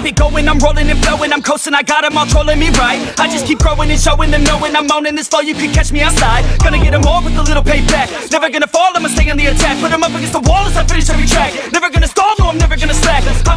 keep it going, I'm rolling and flowing, I'm coasting, I got them all trolling me right. I just keep growing and showing them, knowing I'm owning this flow, you can catch me outside. Gonna get them all with a little payback. Never gonna fall, I'ma stay on the attack. Put them up against the wall as I finish every track. Never gonna stall,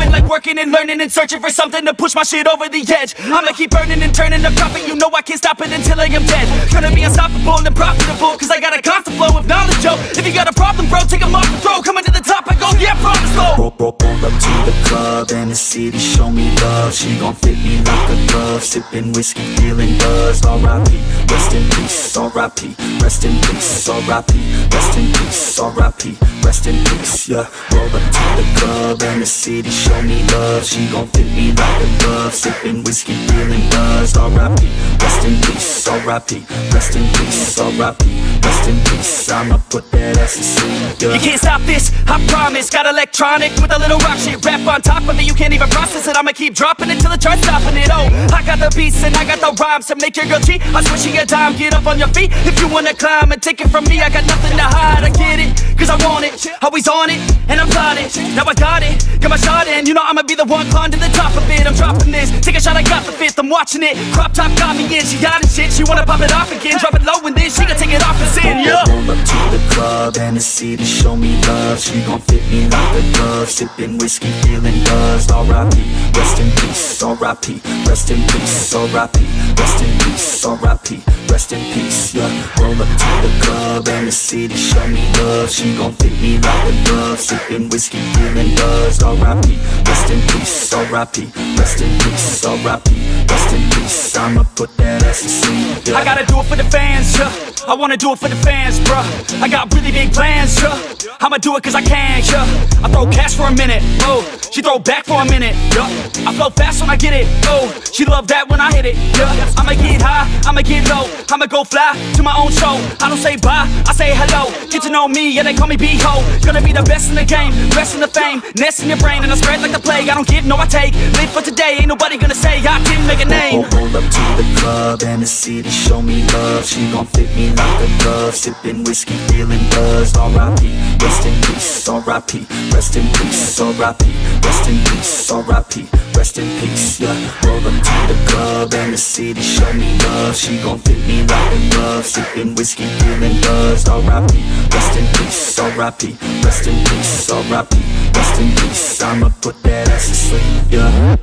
Been like working and learning and searching for something to push my shit over the edge. I'ma keep burning and turning the profit, you know I can't stop it until I am dead. Gonna be unstoppable and profitable, cause I got a constant flow of knowledge, yo. If you got a problem, bro, take take 'em off the throw. Coming to the top, I go, yeah, promise, slow. Roll, roll, up to the club and the city show me love She gon' fit me like a glove Sippin' whiskey, feeling buzzed R.I.P. Rest in peace, R.I.P. Rest in peace, R.I.P. Rest in peace, R.I.P. Rest in peace, yeah Roll up to the club and the city show me love. She gon' fit me like a glove Sippin' whiskey, feeling buzzed. R.I.P. Rest in peace, R.I.P. Rest in peace, R.I.P. Rest in peace, I'ma put that ass to sleep, yeah. You can't stop this, I promise. Got electronic with a little rock shit Rap on top of it, you can't even process it. I'ma keep dropping it till it starts stopping it. Oh, I got the beats and I got the rhymes To make your girl cheat, I switch you a dime. Get up on your feet. If you wanna climb And take it from me, I got nothing to hide. I get it, cause I want it. Always on it, and I'm plotting. Now I got it, got my shot in You know I'ma be the one climb to the top of it. I'm dropping this, take a shot, I got the fifth. I'm watching it, crop top got me in. She got it shit, she wanna pop it off again. Drop it low and then she gon' take it off and sin, yeah Roll up to the club and the city show me love. She gon' fit me like a glove. Sippin' whiskey, feeling buzzed R.I.P. Rest in peace, R.I.P. Rest in peace, R.I.P. Rest in peace, R.I.P. Rest in peace, yeah. Roll up to the club and the city show me love. She gon' fit me like a glove. Sippin' whiskey, feeling buzzed R.I.P. Rest in peace, R.I.P. Rest in peace, R.I.P. Rest in peace, I'ma put that ass to sleep, yeah I gotta do it for the fans, yeah. I wanna do it for the fans, bruh. I got really big plans, yeah. I'ma do it cause I can, yeah. I throw cash for a minute, oh. She throw back for a minute, yeah. I flow fast when I get it, oh. She love that when I hit it, yeah. I'ma get high, I'ma get low. I'ma go fly to my own show. I don't say bye, I say hello. Get to know me, yeah, they call me B-Ho. Gonna be the best in the game, best in the fame. Nest in your brain I spread like the plague. I don't give, no, I take. Live for today, ain't nobody gonna say I didn't make a name. Oh, roll, roll up to the club and the city show me love She gon' fit me like a glove Sippin' whiskey, feeling buzzed R.I.P. Rest in peace, R.I.P. Rest in peace, R.I.P. Rest in peace, R.I.P. Rest in peace, yeah Roll up to the club and the city show me love She gon' fit me like a glove Sippin' whiskey, feeling buzzed R.I.P. Rest in peace, R.I.P. Rest in peace, R.I.P. Rest in peace, I'ma put that ass to sleep, yeah.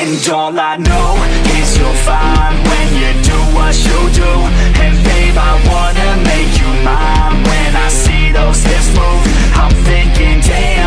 And all I know is you'll find when you do what you do. And babe, I wanna make you mine. When I see those hips move, I'm thinking, damn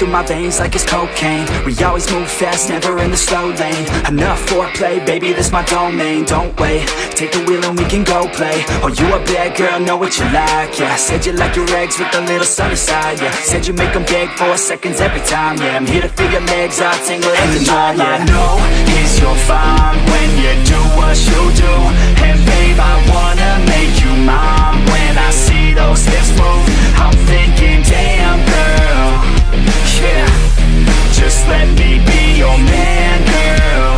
through my veins like it's cocaine. We always move fast, never in the slow lane. Enough foreplay, baby, this my domain. Don't wait, take the wheel and we can go play. Oh, you a bad girl, know what you like, yeah. Said you like your eggs with a little sunny side, yeah. Said you make them beg for seconds every time, yeah. I'm here to feel your legs out, tingle at the yeah. I know is you're fine when you do what you do. And babe, I wanna make you mine When I see those hips move, I'm thinking, damn girl just let me be your man, girl.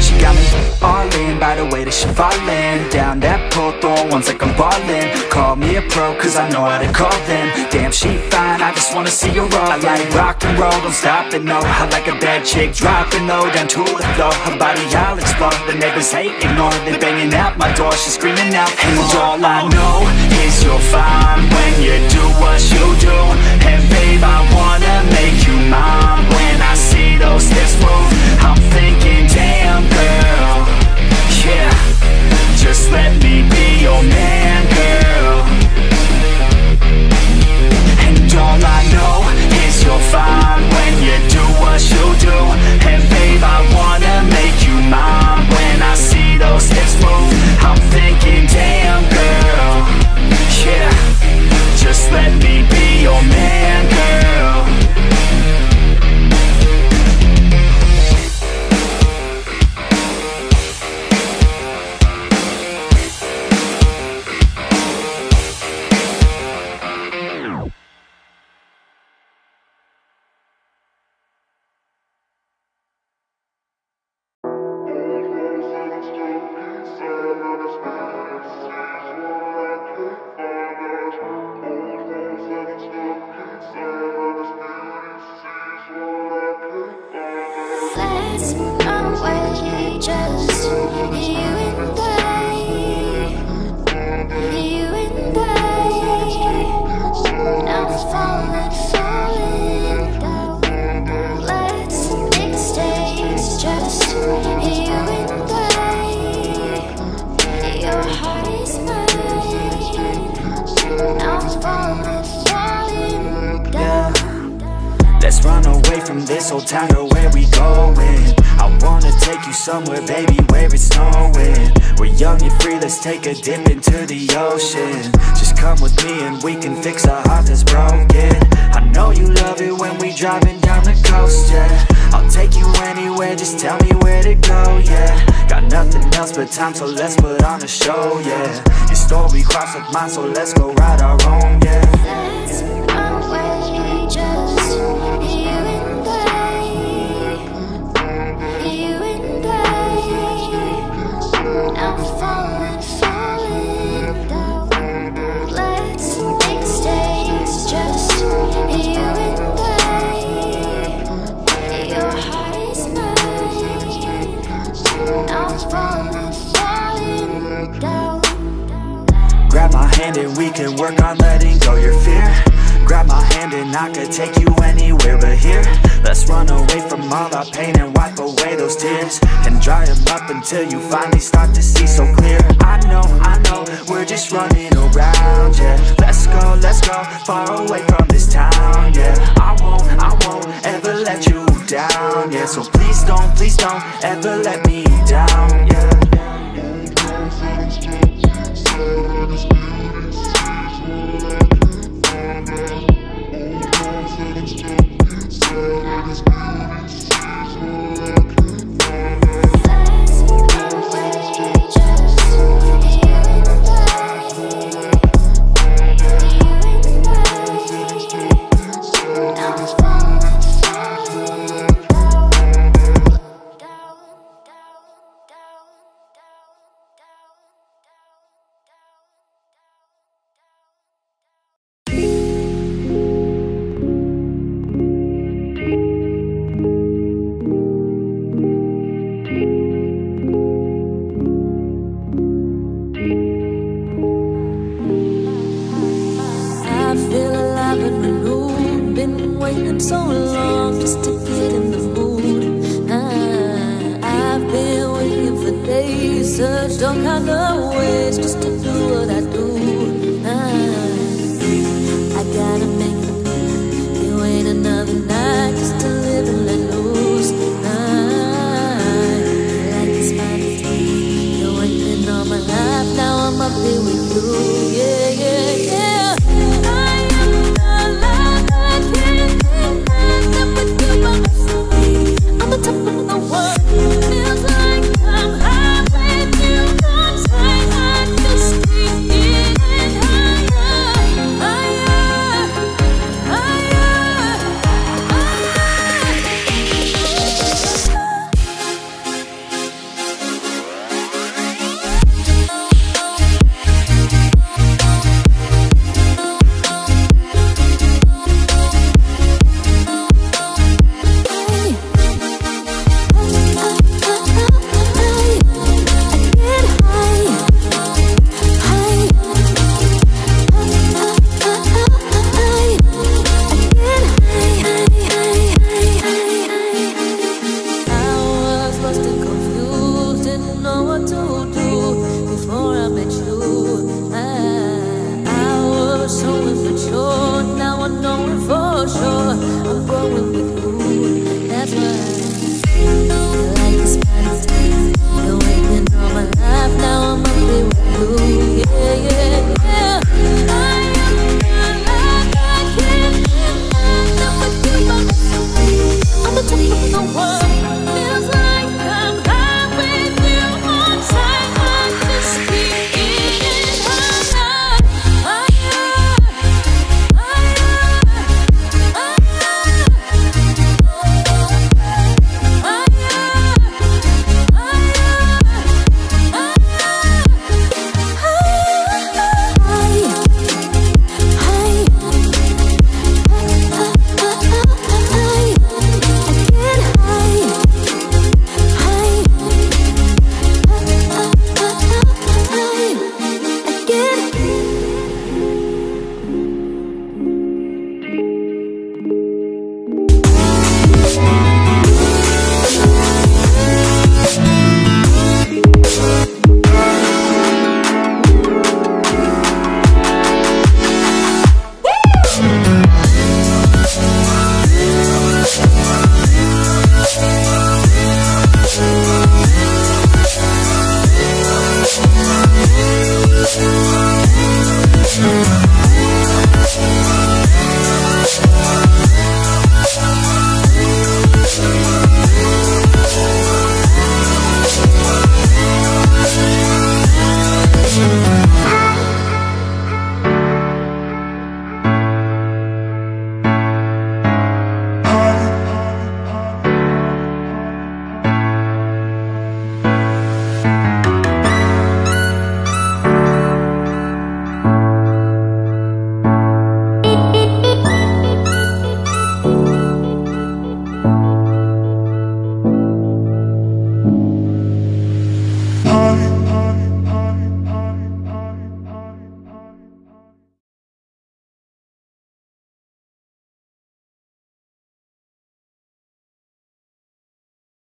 She got me all by the way that she fallin' Down that pole, throwing ones like I'm ballin' Call me a pro, cause I know how to call them. Damn, she fine, I just wanna see her all. I like rock and roll, don't stop it, no I like a bad chick, dropping low down to the floor. Her body, I'll explore, the neighbors hate, ignore They banging out my door, she's screaming out And all I know is you're fine When you do what you do Let's run away from this old town, girl, where we going? I wanna take you somewhere, baby, where it's snowing. We're young and free, let's take a dip into the ocean. Just come with me and we can fix a heart that's broken. I know you love it when we driving down the coast, yeah. I'll take you anywhere, just tell me where to go, yeah. Got nothing else but time, so let's put on a show, yeah. Your story crossed with mine, so let's go ride our own, yeah work on letting go your fear. Grab my hand and I could take you anywhere but here. Let's run away from all our pain and wipe away those tears. And dry them up until you finally start to see so clear. I know, I know, we're just running